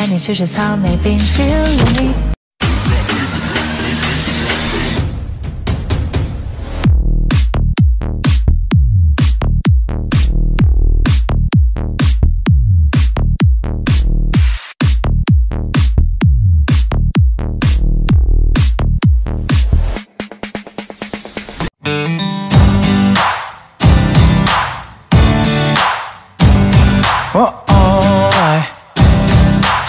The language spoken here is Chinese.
带你吃吃草莓冰淇淋。